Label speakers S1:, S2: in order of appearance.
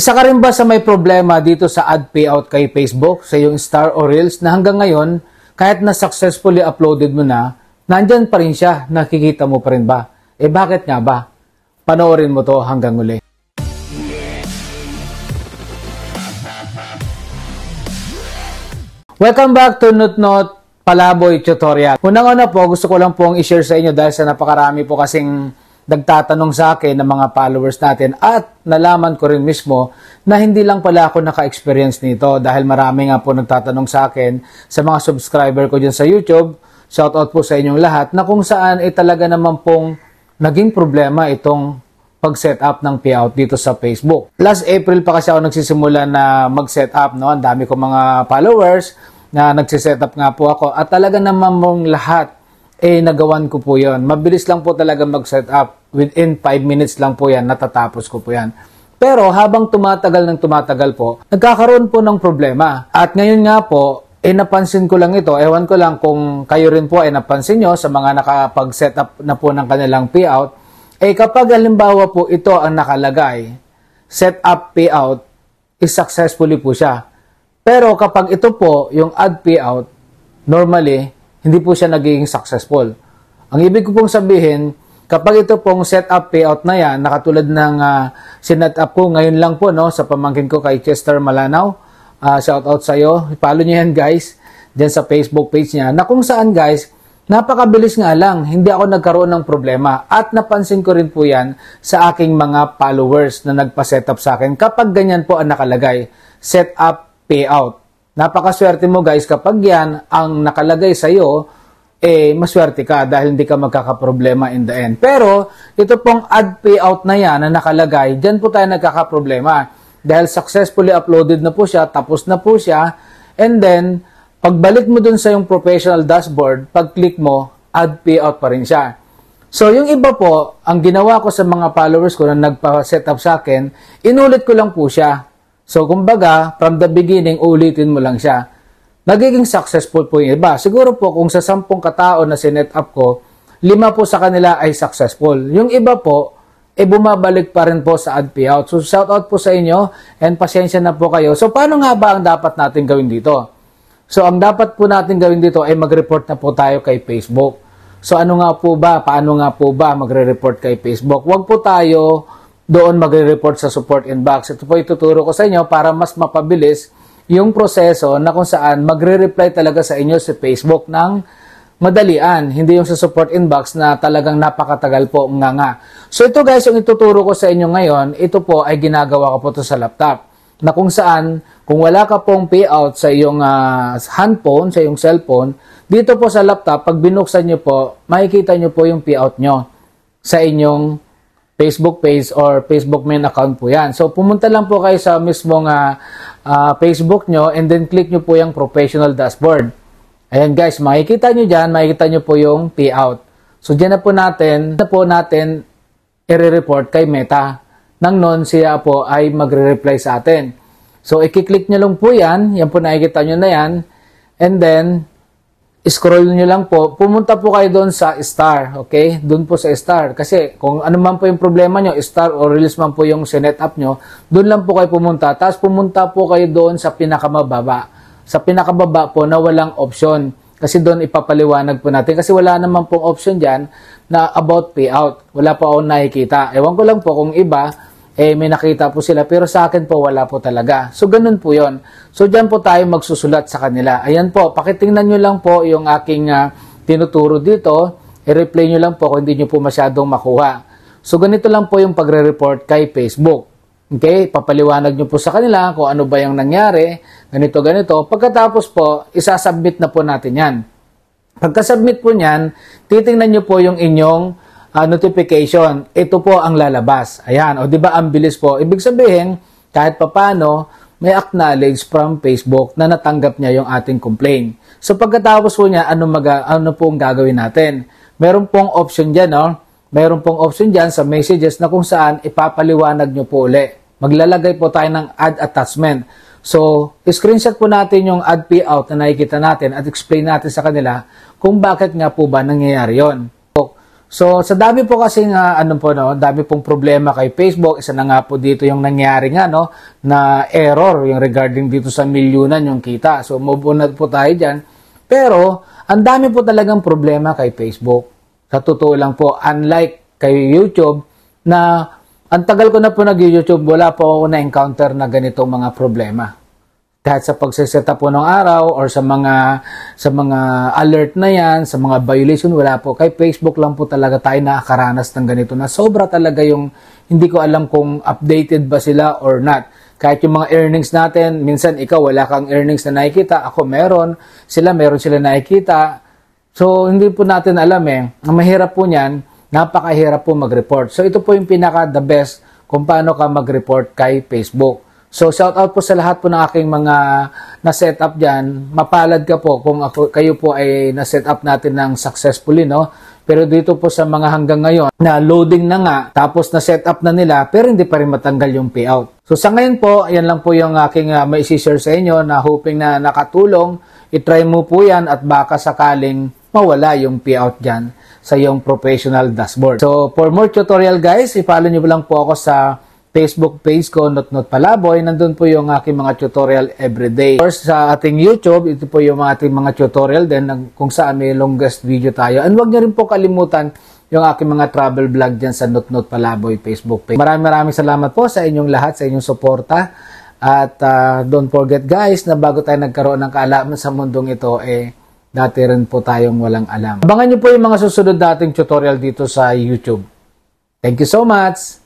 S1: Isa ka rin ba sa may problema dito sa ad payout kay Facebook sa iyong star o reels na hanggang ngayon, kahit na successfully uploaded mo na, nandyan pa rin siya, nakikita mo pa rin ba? Eh bakit nga ba? Panoorin mo to hanggang uli. Welcome back to Nutnot Palaboy Tutorial. Unang-una po, gusto ko lang pong i-share sa inyo dahil sa napakarami po kasing nagtatanong sa akin ng mga followers natin at nalaman ko rin mismo na hindi lang pala ako naka-experience nito dahil marami nga po nagtatanong sa akin sa mga subscriber ko dyan sa YouTube. Shoutout po sa inyong lahat na kung saan ay eh, talaga naman pong naging problema itong pag-set up ng payout dito sa Facebook. Last April pa kasi ako nagsisimula na mag-set up, no? Ang dami ko mga followers na nagsiset up nga po ako at talaga naman mong lahat eh nagawan ko po yon. Mabilis lang po talaga mag-set up within 5 minutes lang po yan, natatapos ko po yan. Pero habang tumatagal ng tumatagal po, nagkakaroon po ng problema. At ngayon nga po, eh napansin ko lang ito, ewan ko lang kung kayo rin po ay napansin nyo sa mga nakapag-set up na po ng kanilang payout, eh kapag halimbawa po ito ang nakalagay, set up payout, is successfully po siya. Pero kapag ito po, yung add payout, normally, hindi po siya nagiging successful. Ang ibig ko pong sabihin, Kapag ito pong setup payout na yan, nakatulad ng uh, sinet up ko ngayon lang po no, sa pamangkin ko kay Chester Malanaw, uh, shout out sa iyo. Follow niyo yan guys, dyan sa Facebook page niya, na kung saan guys, napakabilis nga lang, hindi ako nagkaroon ng problema. At napansin ko rin po yan sa aking mga followers na nagpa-setup sa akin kapag ganyan po ang nakalagay, setup payout. Napakaswerte mo guys kapag yan ang nakalagay sa iyo eh maswerte ka dahil hindi ka magkakaproblema in the end. Pero ito pong ad payout na yan na nakalagay, dyan po tayo nagkakaproblema. Dahil successfully uploaded na po siya, tapos na po siya, and then pagbalik mo dun sa yung professional dashboard, pag-click mo, ad payout pa rin siya. So, yung iba po, ang ginawa ko sa mga followers ko na nagpa-set up sa akin, inulit ko lang po siya. So, kumbaga, from the beginning, ulitin mo lang siya nagiging successful po yung iba. Siguro po kung sa sampung katao na sinet up ko, lima po sa kanila ay successful. Yung iba po, eh bumabalik pa rin po sa ad payout. So shout out po sa inyo and pasensya na po kayo. So paano nga ba ang dapat natin gawin dito? So ang dapat po natin gawin dito ay mag-report na po tayo kay Facebook. So ano nga po ba, paano nga po ba magre-report kay Facebook? Huwag po tayo doon magre-report sa support inbox. Ito po ituturo ko sa inyo para mas mapabilis yung proseso na kung saan magre-reply talaga sa inyo si Facebook ng madalian, hindi yung sa support inbox na talagang napakatagal po nga nga. So ito guys, yung ituturo ko sa inyo ngayon, ito po ay ginagawa ko po to sa laptop. Na kung saan, kung wala ka pong payout sa iyong uh, handphone, sa iyong cellphone, dito po sa laptop, pag binuksan nyo po, makikita nyo po yung payout nyo sa inyong Facebook page or Facebook main account po yan. So, pumunta lang po kayo sa mismong uh, uh, Facebook nyo and then click nyo po yung professional dashboard. Ayan guys, makikita nyo dyan, makikita nyo po yung payout. So, dyan na po natin, na po natin i-report kay Meta. Nang noon siya po ay magre-reply sa atin. So, i-click nyo lang po yan. Yan po nakikita nyo na yan. And then, scroll nyo lang po, pumunta po kayo doon sa star, okay? Doon po sa star. Kasi kung ano man po yung problema nyo, star or release man po yung sinet up nyo, doon lang po kayo pumunta. Tapos pumunta po kayo doon sa pinakamababa. Sa pinakamababa po na walang option. Kasi doon ipapaliwanag po natin. Kasi wala naman pong option dyan na about payout. Wala po akong nakikita. Ewan ko lang po kung iba, eh may nakita po sila pero sa akin po wala po talaga. So ganun po 'yon. So diyan po tayo magsusulat sa kanila. Ayan po, pakitingnan niyo lang po yung aking uh, tinuturo dito. I-replay niyo lang po kung hindi niyo po masyadong makuha. So ganito lang po yung pagre-report kay Facebook. Okay? Papaliwanag niyo po sa kanila kung ano ba yung nangyari, ganito ganito. Pagkatapos po, isasubmit na po natin 'yan. Pagka-submit po niyan, titingnan niyo po yung inyong uh, notification, ito po ang lalabas. Ayan, o di ba ang bilis po. Ibig sabihin, kahit papano, may acknowledge from Facebook na natanggap niya yung ating complaint. So pagkatapos po niya, ano, mag, ano po ang gagawin natin? Meron pong option dyan, no? Meron pong option dyan sa messages na kung saan ipapaliwanag nyo po uli. Maglalagay po tayo ng add attachment. So, screenshot po natin yung add payout na nakikita natin at explain natin sa kanila kung bakit nga po ba nangyayari yon. So, sa dami po kasi nga, ano po, no, dami pong problema kay Facebook. Isa na nga po dito yung nangyari nga, no, na error, yung regarding dito sa milyunan yung kita. So, move on na po tayo dyan. Pero, ang dami po talagang problema kay Facebook. Sa totoo lang po, unlike kay YouTube, na ang tagal ko na po nag-YouTube, wala po ako na-encounter na ganitong mga problema kahit sa pagse-set up po ng araw or sa mga sa mga alert na yan, sa mga violation wala po. Kay Facebook lang po talaga tayo nakakaranas ng ganito na sobra talaga yung hindi ko alam kung updated ba sila or not. Kahit yung mga earnings natin, minsan ikaw wala kang earnings na nakikita, ako meron, sila meron sila nakikita. So hindi po natin alam eh. Ang mahirap po niyan, napakahirap po mag-report. So ito po yung pinaka the best kung paano ka mag-report kay Facebook. So shout out po sa lahat po ng aking mga na-set up diyan. Mapalad ka po kung ako, kayo po ay na-set up natin ng successfully, no? Pero dito po sa mga hanggang ngayon na loading na nga tapos na-set up na nila pero hindi pa rin matanggal yung payout. So sa ngayon po, ayan lang po yung aking uh, may share sa inyo na hoping na nakatulong. I-try mo po yan at baka sakaling mawala yung payout dyan sa iyong professional dashboard. So for more tutorial guys, i-follow nyo lang po ako sa Facebook page ko, Not Not Palaboy. Nandun po yung aking mga tutorial everyday. Of course, sa ating YouTube, ito po yung ating mga tutorial din kung saan may longest video tayo. And huwag niyo rin po kalimutan yung aking mga travel vlog dyan sa Not Not Palaboy Facebook page. Maraming maraming salamat po sa inyong lahat, sa inyong suporta. At uh, don't forget guys na bago tayo nagkaroon ng kaalaman sa mundong ito, eh, dati rin po tayong walang alam. Abangan niyo po yung mga susunod nating tutorial dito sa YouTube. Thank you so much!